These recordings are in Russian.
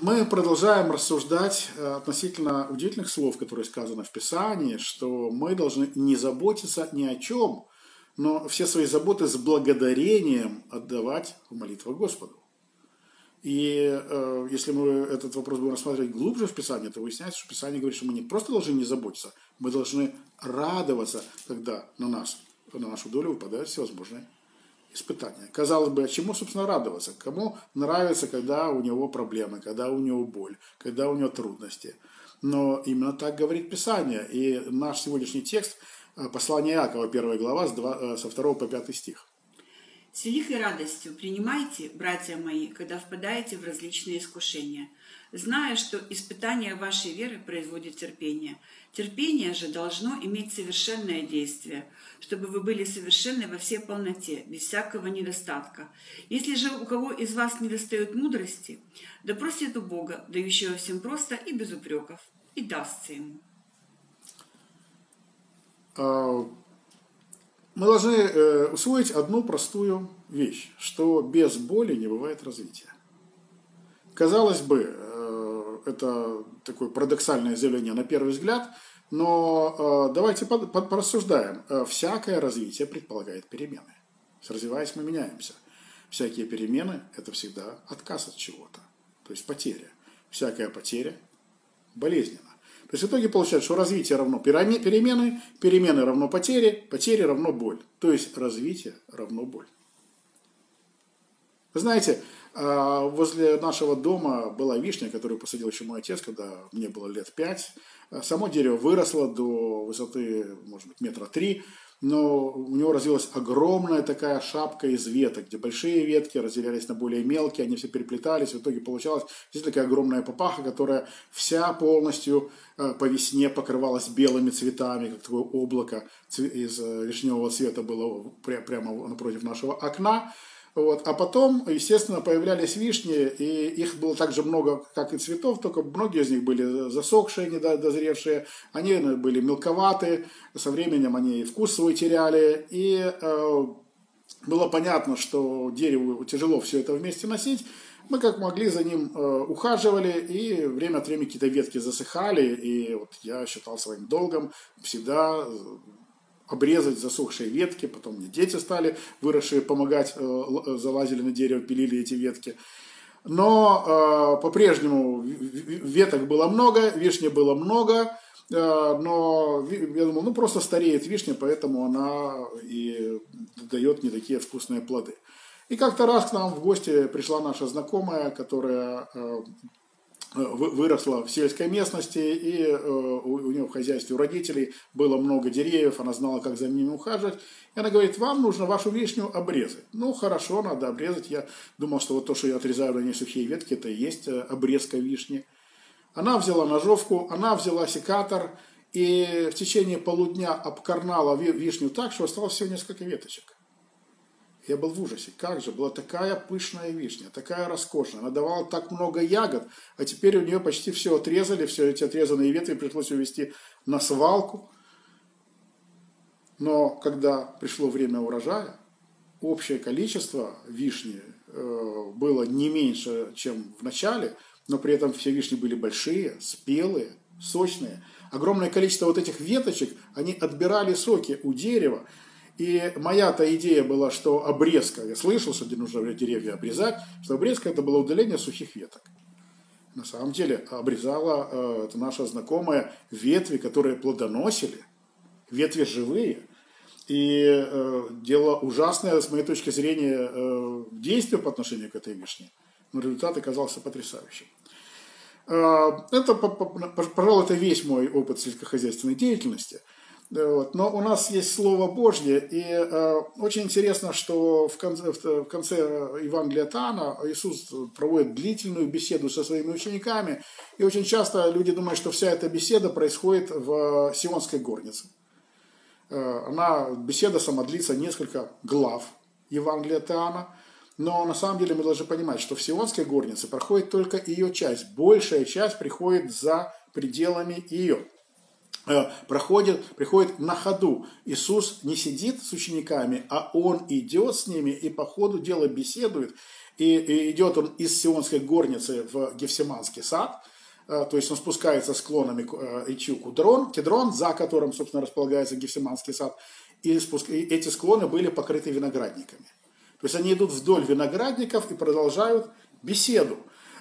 Мы продолжаем рассуждать э, относительно удивительных слов, которые сказаны в Писании, что мы должны не заботиться ни о чем, но все свои заботы с благодарением отдавать в молитву Господу. И э, если мы этот вопрос будем рассматривать глубже в Писании, то выясняется, что Писание говорит, что мы не просто должны не заботиться, мы должны радоваться, когда на нас, на нашу долю выпадают всевозможные испытания. Казалось бы, а чему, собственно, радоваться? Кому нравится, когда у него проблемы, когда у него боль, когда у него трудности? Но именно так говорит Писание. И наш сегодняшний текст, э, послание Иакова, 1 глава, э, со 2 по 5 стих. С великой радостью принимайте, братья мои, когда впадаете в различные искушения, зная, что испытание вашей веры производит терпение. Терпение же должно иметь совершенное действие, чтобы вы были совершенны во всей полноте, без всякого недостатка. Если же у кого из вас недостает мудрости, да просит у Бога, дающего всем просто и без упреков, и дастся ему. Мы должны э, усвоить одну простую вещь, что без боли не бывает развития. Казалось бы, э, это такое парадоксальное заявление на первый взгляд, но э, давайте порассуждаем. Всякое развитие предполагает перемены. Развиваясь, мы меняемся. Всякие перемены – это всегда отказ от чего-то, то есть потеря. Всякая потеря болезненна. То есть в итоге получается, что развитие равно перемены, перемены равно потере, потери равно боль. То есть развитие равно боль. Вы знаете, а, возле нашего дома была вишня, которую посадил еще мой отец, когда мне было лет пять. Само дерево выросло до высоты, может быть, метра три но у него развилась огромная такая шапка из веток, где большие ветки разделялись на более мелкие, они все переплетались, в итоге получалась здесь такая огромная папаха, которая вся полностью э, по весне покрывалась белыми цветами, как такое облако из э, вишневого цвета было прямо напротив нашего окна. Вот. А потом, естественно, появлялись вишни, и их было так же много, как и цветов, только многие из них были засохшие, недозревшие, они были мелковатые, со временем они вкус свой теряли, и э, было понятно, что дереву тяжело все это вместе носить, мы как могли за ним э, ухаживали, и время от времени какие-то ветки засыхали, и вот я считал своим долгом всегда обрезать засохшие ветки, потом мне дети стали, выросшие, помогать, э, э, залазили на дерево, пилили эти ветки. Но э, по-прежнему веток было много, вишни было много, э, но я думал, ну просто стареет вишня, поэтому она и дает не такие вкусные плоды. И как-то раз к нам в гости пришла наша знакомая, которая э, выросла в сельской местности, и э, у нее в хозяйстве у родителей было много деревьев, она знала, как за ними ухаживать. И она говорит, вам нужно вашу вишню обрезать. Ну, хорошо, надо обрезать. Я думал, что вот то, что я отрезаю на ней сухие ветки, это и есть э, обрезка вишни. Она взяла ножовку, она взяла секатор, и в течение полудня обкорнала вишню так, что осталось всего несколько веточек. Я был в ужасе. Как же, была такая пышная вишня, такая роскошная. Она давала так много ягод, а теперь у нее почти все отрезали, все эти отрезанные ветви пришлось увезти на свалку. Но когда пришло время урожая, общее количество вишни э, было не меньше, чем в начале, но при этом все вишни были большие, спелые, сочные. Огромное количество вот этих веточек, они отбирали соки у дерева, и моя-то идея была, что обрезка, я слышал, что нужно деревья обрезать, что обрезка это было удаление сухих веток. На самом деле обрезала э, это наша знакомая ветви, которые плодоносили, ветви живые. И э, делала ужасное, с моей точки зрения, э, действие по отношению к этой вишне. Но результат оказался потрясающим. Э, это, пожалуй, это весь мой опыт сельскохозяйственной деятельности – вот. Но у нас есть Слово Божье, и э, очень интересно, что в конце, в конце Евангелия Тана Иисус проводит длительную беседу со своими учениками, и очень часто люди думают, что вся эта беседа происходит в Сионской горнице. Э, она, беседа сама длится несколько глав Евангелия Тана, но на самом деле мы должны понимать, что в Сионской горнице проходит только ее часть, большая часть приходит за пределами ее. Э, проходит, приходит на ходу. Иисус не сидит с учениками, а Он идет с ними и по ходу дела беседует. и, и идет он из Сионской горницы в Гефсиманский сад, э, то есть он спускается склонами э, речью Кудрон, Кедрон, за которым, собственно, располагается Гефсиманский сад, и, спуск... и эти склоны были покрыты виноградниками. То есть они идут вдоль виноградников и продолжают беседу.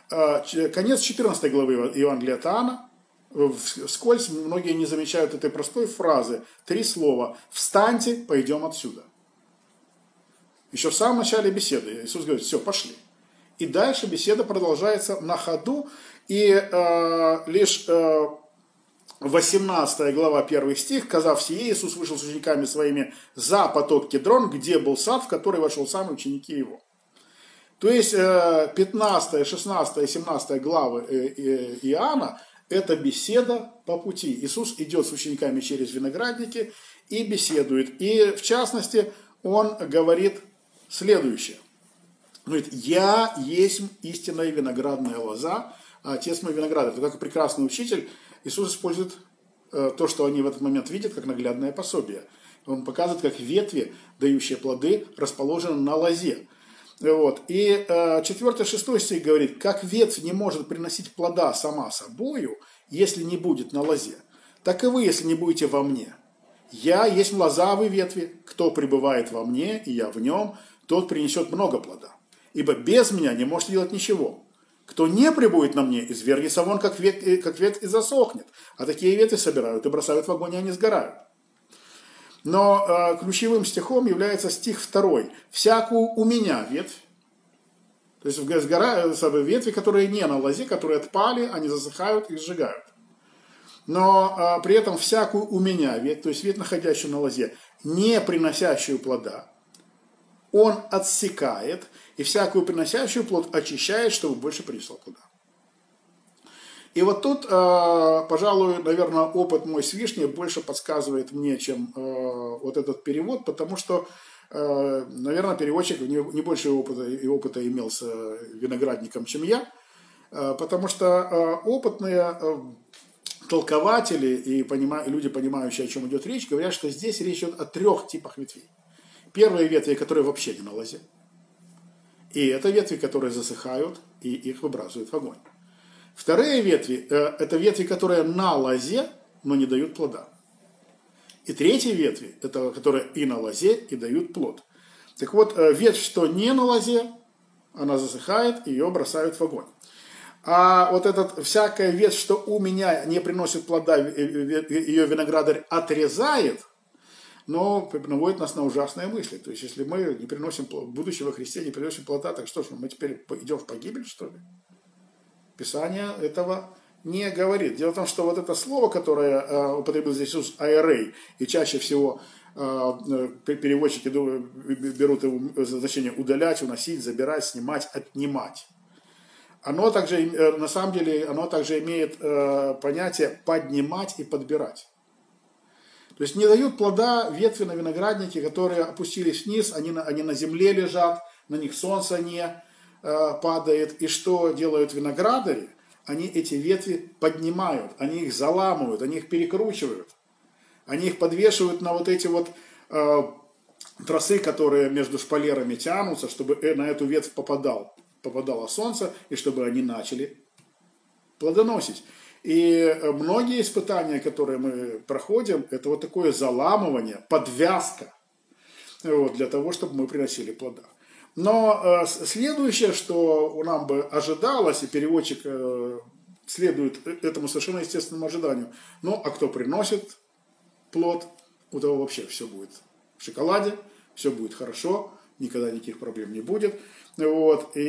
Конец 14 главы Евангелия от Иоанна. Вскользь многие не замечают этой простой фразы. Три слова. «Встаньте, пойдем отсюда». Еще в самом начале беседы Иисус говорит, все, пошли. И дальше беседа продолжается на ходу, и э, лишь э, 18 глава, 1 стих, сказав сие, Иисус вышел с учениками своими за поток Кедрон, где был сад, в который вошел сам ученики его. То есть 15, 16, 17 главы э, э, Иоанна – это беседа по пути. Иисус идет с учениками через виноградники и беседует. И в частности, он говорит следующее. Он говорит, я есть истинная виноградная лоза, а отец мой виноград. Это как прекрасный учитель. Иисус использует э, то, что они в этот момент видят, как наглядное пособие. Он показывает, как ветви, дающие плоды, расположены на лозе. Вот. И э, 4-6 стих говорит, как ветвь не может приносить плода сама собою, если не будет на лозе, так и вы, если не будете во мне. Я есть лоза, вы ветви, кто пребывает во мне, и я в нем, тот принесет много плода. Ибо без меня не можете делать ничего. Кто не прибудет на мне, извергнется вон, как ветвь, э, как ветвь и засохнет. А такие ветви собирают и бросают в огонь, и они сгорают. Но э, ключевым стихом является стих второй. «Всякую у меня ветвь». То есть сгорают ветви, которые не на лозе, которые отпали, они засыхают и сжигают. Но э, при этом всякую у меня ветвь, то есть ветвь, находящую на лозе, не приносящую плода, он отсекает и всякую приносящую плод очищает, чтобы больше принесло плода. И вот тут, э, пожалуй, наверное, опыт мой с вишней больше подсказывает мне, чем э, вот этот перевод, потому что, э, наверное, переводчик не больше опыта, и опыта имел с виноградником, чем я, потому что опытные толкователи и люди, понимающие, о чем идет речь, говорят, что здесь речь идет о трех типах ветвей. Первые ветви, которые вообще не на лозе. И это ветви, которые засыхают, и их выбрасывают в огонь. Вторые ветви э, – это ветви, которые на лозе, но не дают плода. И третьи ветви – это которые и на лозе, и дают плод. Так вот, э, ветвь, что не на лозе, она засыхает, ее бросают в огонь. А вот этот всякая ветвь, что у меня не приносит плода, э, ее виноградарь отрезает – но наводит нас на ужасные мысли. То есть, если мы не приносим, будущего Христе не приносим плода, так что ж, мы теперь идем в погибель, что ли? Писание этого не говорит. Дело в том, что вот это слово, которое э, употребил здесь Иисус, айрей, и чаще всего э, э переводчики берут его значение удалять, уносить, забирать, снимать, отнимать. Оно также, э, на самом деле, оно также имеет э, понятие поднимать и подбирать. То есть не дают плода ветви на винограднике, которые опустились вниз, они на, они на земле лежат, на них солнце не э, падает. И что делают виноградари? Они эти ветви поднимают, они их заламывают, они их перекручивают. Они их подвешивают на вот эти вот э, тросы, которые между шпалерами тянутся, чтобы э, на эту ветвь попадал, попадало солнце, и чтобы они начали плодоносить. И э, многие испытания, которые мы проходим, это вот такое заламывание, подвязка вот, для того, чтобы мы приносили плода. Но э, следующее, что у нам бы ожидалось, и переводчик э, следует э, этому совершенно естественному ожиданию, ну, а кто приносит плод, у того вообще все будет в шоколаде, все будет хорошо, никогда никаких проблем не будет. Вот, и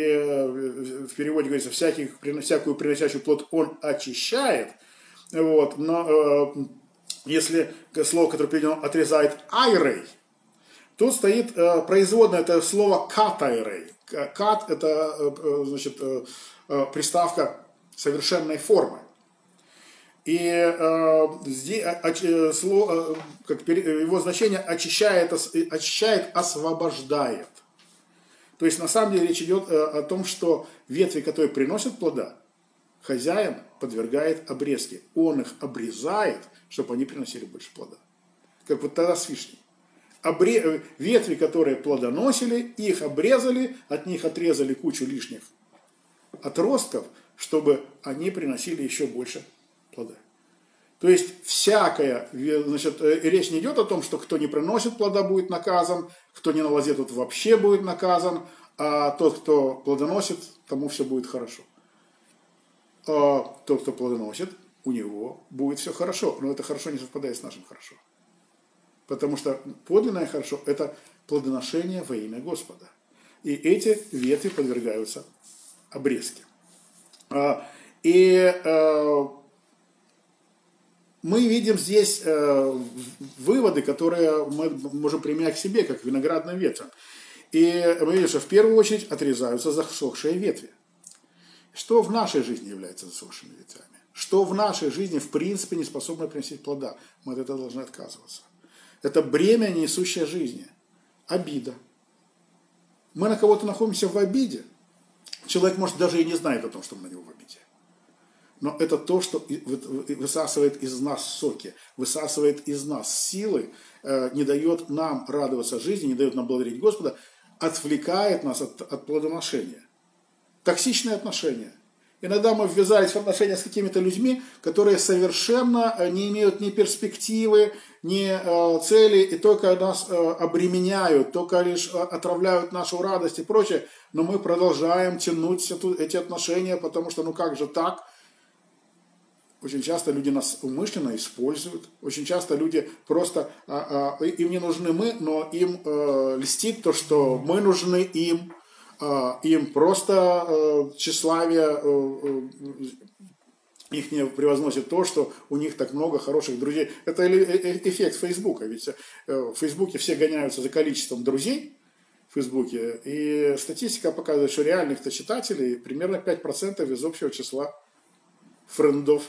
в переводе говорится, всяких, всякую приносящую плод он очищает. Вот, но э, если слово, которое переведено, отрезает айрей, тут стоит э, производное это слово катайрей. Кат – это э, э значит, приставка совершенной формы. И здесь, э, как, его значение очищает, очищает, освобождает. То есть на самом деле речь идет о том, что ветви, которые приносят плода, хозяин подвергает обрезке. Он их обрезает, чтобы они приносили больше плода. Как вот тогда с вишней. Обре... ветви, которые плодоносили, их обрезали, от них отрезали кучу лишних отростков, чтобы они приносили еще больше плода. То есть всякая, значит, э, речь не идет о том, что кто не приносит плода будет наказан, кто не на лозе тут вообще будет наказан, а тот, кто плодоносит, тому все будет хорошо. А тот, кто плодоносит, у него будет все хорошо. Но это хорошо не совпадает с нашим хорошо. Потому что подлинное хорошо – это плодоношение во имя Господа. И эти ветви подвергаются обрезке. А, и э, мы видим здесь э, выводы, которые мы можем применять к себе, как виноградным ветвям. И мы видим, что в первую очередь отрезаются засохшие ветви. Что в нашей жизни является засохшими ветвями? Что в нашей жизни в принципе не способно приносить плода? Мы от этого должны отказываться. Это бремя, несущее жизни. Обида. Мы на кого-то находимся в обиде. Человек, может, даже и не знает о том, что мы на него в обиде. Но это то, что высасывает из нас соки, высасывает из нас силы, э, не дает нам радоваться жизни, не дает нам благодарить Господа, отвлекает нас от, от плодоношения. Токсичные отношения. Иногда мы ввязались в отношения с какими-то людьми, которые совершенно э, не имеют ни перспективы, ни э, цели, и только нас э, обременяют, только лишь отравляют нашу радость и прочее. Но мы продолжаем тянуть эти отношения, потому что ну как же так? Очень часто люди нас умышленно используют. Очень часто люди просто, а, а, им не нужны мы, но им льстит то, что мы нужны им им просто э, тщеславие э, э, их не превозносит то, что у них так много хороших друзей. Это эффект Фейсбука. Ведь в Фейсбуке все гоняются за количеством друзей в Фейсбуке. И статистика показывает, что реальных-то читателей примерно 5% из общего числа френдов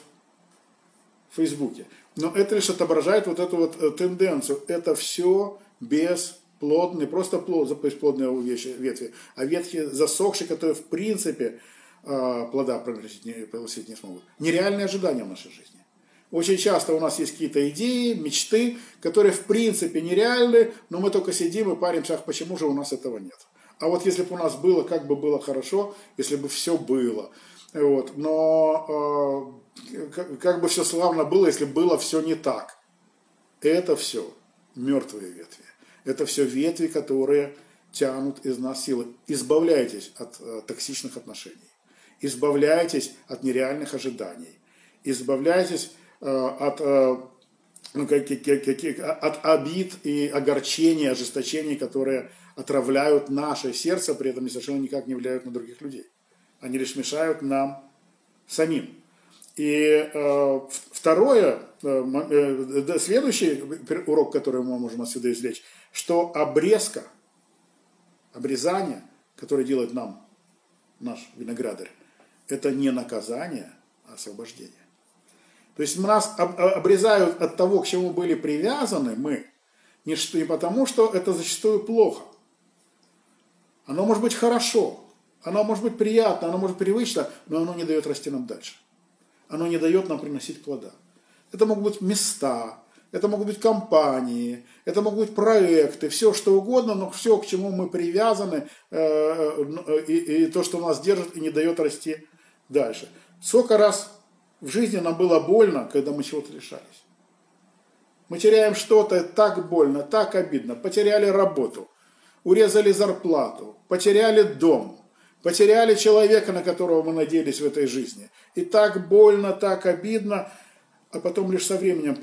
в Фейсбуке. Но это лишь отображает вот эту вот тенденцию. Это все без плод, не просто плод, бесплодные ветви, а ветви засохшие, которые в принципе а, плода приносить не, приносить не смогут. Нереальные ожидания в нашей жизни. Очень часто у нас есть какие-то идеи, мечты, которые в принципе нереальны, но мы только сидим и паримся, ах, почему же у нас этого нет. А вот если бы у нас было, как бы было хорошо, если бы все было. Вот. Но э, как, как бы все славно было, если было все не так. Это все мертвые ветви. Это все ветви, которые тянут из нас силы. Избавляйтесь от э, токсичных отношений. Избавляйтесь от нереальных ожиданий. Избавляйтесь э, от, э, ну, каких, каких, от обид и огорчений, ожесточений, которые отравляют наше сердце, при этом совершенно никак не влияют на других людей. Они лишь мешают нам самим. И э, второе, э, э, следующий урок, который мы можем отсюда извлечь, что обрезка, обрезание, которое делает нам наш виноградарь, это не наказание, а освобождение. То есть нас обрезают от того, к чему были привязаны мы, не, потому, что это зачастую плохо. Оно может быть хорошо, оно может быть приятно, оно может быть привычно, но оно не дает расти нам дальше. Оно не дает нам приносить плода. Это могут быть места, это могут быть компании, это могут быть проекты, все что угодно, но все, к чему мы привязаны, э, э, и, и то, что нас держит и не дает расти дальше. Сколько раз в жизни нам было больно, когда мы чего-то лишались. Мы теряем что-то, так больно, так обидно. Потеряли работу, урезали зарплату, потеряли дом, потеряли человека, на которого мы надеялись в этой жизни. И так больно, так обидно – а потом лишь со временем,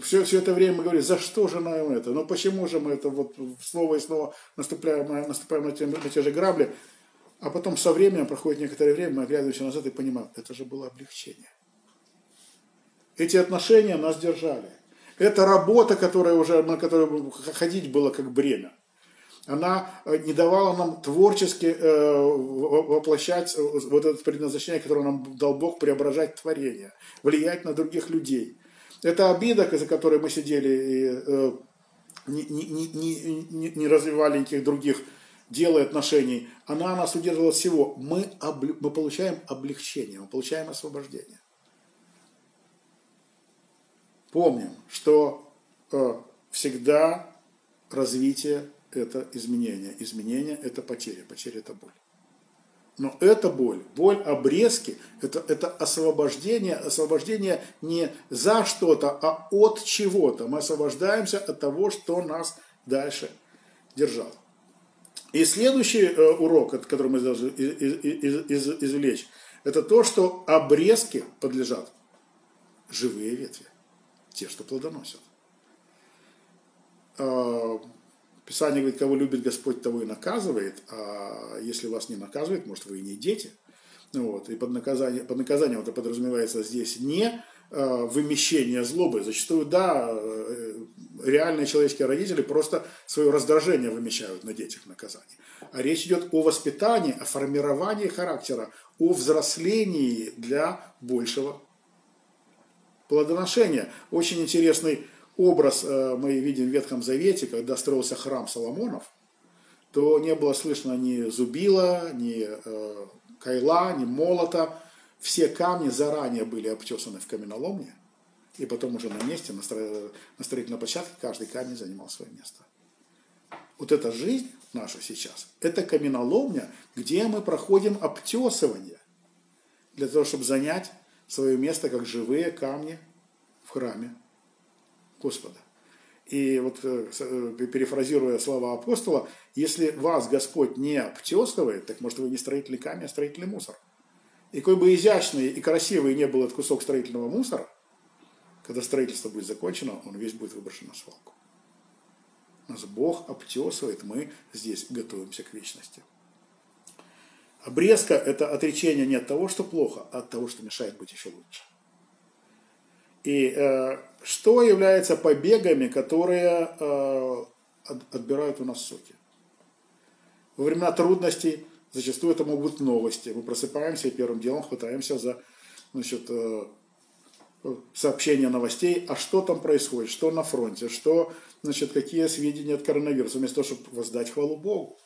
все, все это время мы говорим, за что же нам это, ну почему же мы это вот снова и снова наступаем, наступаем на, те, на те же грабли, а потом со временем, проходит некоторое время, мы оглядываемся назад и понимаем, это же было облегчение. Эти отношения нас держали. Это работа, которая уже, на которую ходить было как бремя она э, не давала нам творчески э, воплощать э, вот это предназначение, которое нам дал Бог, преображать творение, влиять на других людей. Это обида, за которой мы сидели и не, не, не, не, развивали никаких других дел и отношений, она нас удерживала всего. Мы, мы получаем облегчение, мы получаем освобождение. Помним, что всегда развитие – это изменение. Изменение – это потеря. Потеря – это боль. Но это боль, боль обрезки, это, это освобождение, освобождение не за что-то, а от чего-то. Мы освобождаемся от того, что нас дальше держало. И следующий э, урок, который мы должны извлечь, это то, что обрезки подлежат живые ветви, те, что плодоносят. А, Писание говорит, кого любит Господь, того и наказывает, а если вас не наказывает, может, вы и не дети. Вот. И под, наказание, под наказанием это подразумевается здесь не э, вымещение злобы. Зачастую, да, э, реальные человеческие родители просто свое раздражение вымещают на детях наказание. А речь идет о воспитании, о формировании характера, о взрослении для большего плодоношения. Очень интересный образ э, мы видим в Ветхом Завете, когда строился храм Соломонов, то не было слышно ни зубила, ни э, кайла, ни молота. Все камни заранее были обтесаны в каменоломне, и потом уже на месте, на строительной площадке, каждый камень занимал свое место. Вот эта жизнь наша сейчас, это каменоломня, где мы проходим обтесывание, для того, чтобы занять свое место как живые камни в храме Господа. И вот э, э, перефразируя слова апостола, если вас Господь не обтесывает, так может вы не строительный камень, а строительный мусор. И какой бы изящный и красивый не был этот кусок строительного мусора, когда строительство будет закончено, он весь будет выброшен на свалку. Нас Бог обтесывает, мы здесь готовимся к вечности. Обрезка – это отречение не от того, что плохо, а от того, что мешает быть еще лучше. И э, что является побегами, которые э, отбирают у нас соки? Во времена трудностей зачастую это могут быть новости. Мы просыпаемся и первым делом хватаемся за значит, э, сообщения новостей, а что там происходит, что на фронте, что, значит, какие сведения от коронавируса, вместо того, чтобы воздать хвалу Богу.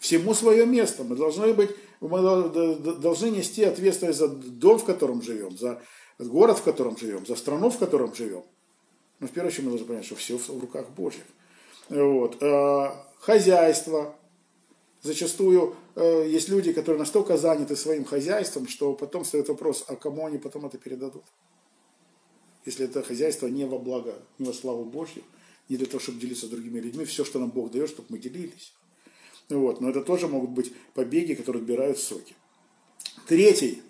Всему свое место. Мы должны быть, мы должны нести ответственность за дом, в котором живем, за город, в котором живем, за страну, в котором живем. Но в первую очередь мы должны понять, что все в руках Божьих. Вот. А, хозяйство. Зачастую э, есть люди, которые настолько заняты своим хозяйством, что потом стоит вопрос, а кому они потом это передадут? Если это хозяйство не во благо, не во славу Божью, не для того, чтобы делиться с другими людьми, все, что нам Бог дает, чтобы мы делились. Вот. Но это тоже могут быть побеги, которые отбирают соки. Третий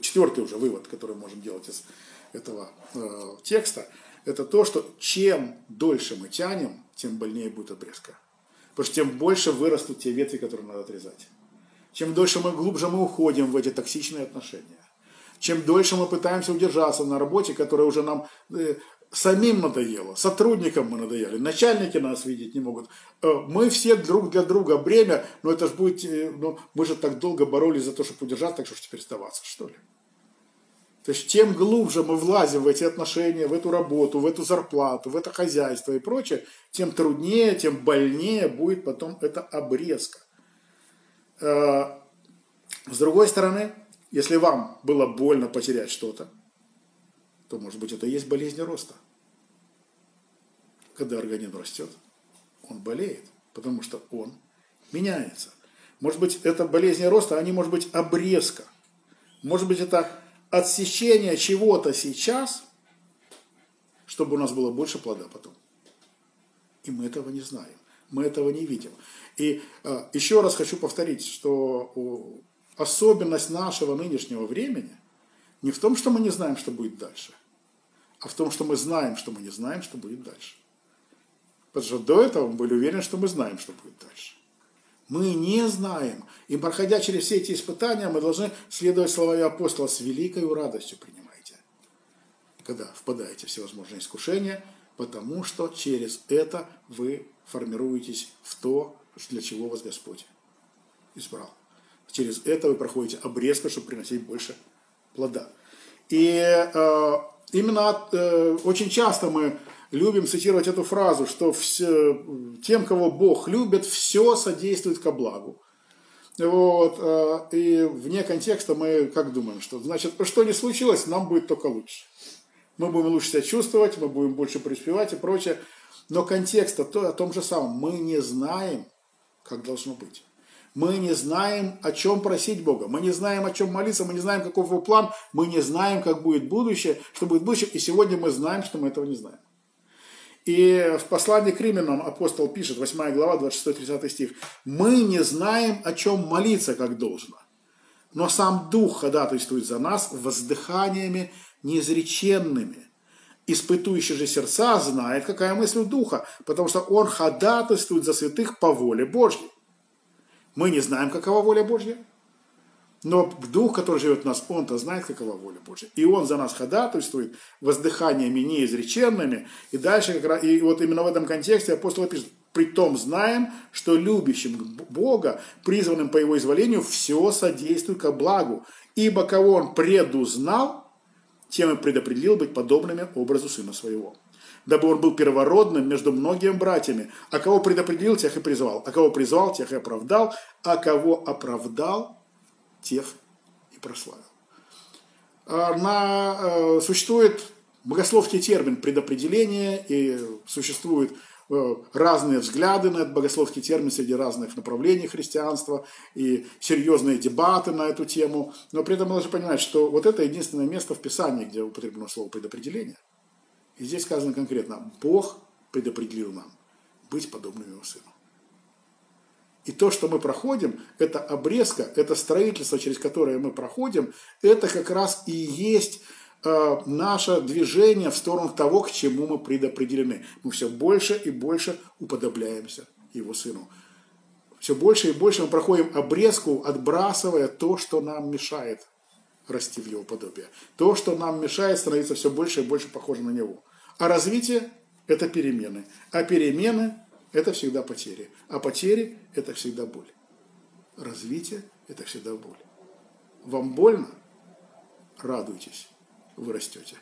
четвертый уже вывод, который можем делать из этого э, текста, это то, что чем дольше мы тянем, тем больнее будет обрезка. Потому что тем больше вырастут те ветви, которые надо отрезать. Чем дольше мы, глубже мы уходим в эти токсичные отношения. Чем дольше мы пытаемся удержаться на работе, которая уже нам э, самим надоело, сотрудникам мы надоели, начальники нас видеть не могут. Э, мы все друг для друга бремя, но это же будет, э, ну, мы же так долго боролись за то, чтобы удержать, так что теперь сдаваться, что ли? То есть, чем глубже мы влазим в эти отношения, в эту работу, в эту зарплату, в это хозяйство и прочее, тем труднее, тем больнее будет потом эта обрезка. Э, с другой стороны, если вам было больно потерять что-то, то, может быть, это и есть болезнь роста. Когда организм растет, он болеет, потому что он меняется. Может быть, это болезнь роста, а не может быть обрезка. Может быть, это отсечение чего-то сейчас, чтобы у нас было больше плода потом. И мы этого не знаем, мы этого не видим. И э, еще раз хочу повторить, что особенность нашего нынешнего времени не в том, что мы не знаем, что будет дальше, а в том, что мы знаем, что мы не знаем, что будет дальше. Потому что до этого мы были уверены, что мы знаем, что будет дальше. Мы не знаем. И проходя через все эти испытания, мы должны следовать словами апостола с великой радостью принимайте. Когда впадаете в всевозможные искушения, потому что через это вы формируетесь в то, для чего вас Господь избрал. Через это вы проходите обрезку, чтобы приносить больше плода. И э, именно э, очень часто мы любим цитировать эту фразу, что все, тем, кого Бог любит, все содействует ко благу. Вот, э, и вне контекста мы как думаем, что значит, что не случилось, нам будет только лучше. Мы будем лучше себя чувствовать, мы будем больше преуспевать и прочее. Но контекст о том же самом. Мы не знаем, как должно быть. Мы не знаем, о чем просить Бога. Мы не знаем, о чем молиться. Мы не знаем, каков его план. Мы не знаем, как будет будущее, что будет будущее. И сегодня мы знаем, что мы этого не знаем. И в послании к римлянам апостол пишет, 8 глава, 26-30 стих, «Мы не знаем, о чем молиться, как должно, но сам Дух ходатайствует за нас воздыханиями неизреченными. Испытующий же сердца знает, какая мысль у Духа, потому что Он ходатайствует за святых по воле Божьей». Мы не знаем, какова воля Божья, но Дух, который живет в нас, Он-то знает, какова воля Божья. И Он за нас ходатайствует воздыханиями неизреченными. И дальше, как раз, и вот именно в этом контексте апостол пишет, Притом знаем, что любящим Бога, призванным по Его изволению, все содействует ко благу. Ибо кого Он предузнал, тем и предопределил быть подобными образу Сына Своего. Дабы Он был первородным между многими братьями. А кого предопределил, тех и призвал. А кого призвал, тех и оправдал. А кого оправдал, тех и прославил. А, на, э, существует богословский термин предопределение, и существуют э, разные взгляды на этот богословский термин среди разных направлений христианства и серьезные дебаты на эту тему. Но при этом мы должны понимать, что вот это единственное место в Писании, где употреблено слово предопределение. И здесь сказано конкретно, Бог предопределил нам быть подобным его сыну. И то, что мы проходим, это обрезка, это строительство, через которое мы проходим, это как раз и есть э, наше движение в сторону того, к чему мы предопределены. Мы все больше и больше уподобляемся Его Сыну. Все больше и больше мы проходим обрезку, отбрасывая то, что нам мешает расти в Его подобие. То, что нам мешает становиться все больше и больше похожим на Него. А развитие – это перемены. А перемены это всегда потери. А потери – это всегда боль. Развитие – это всегда боль. Вам больно? Радуйтесь, вы растете.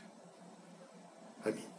Аминь.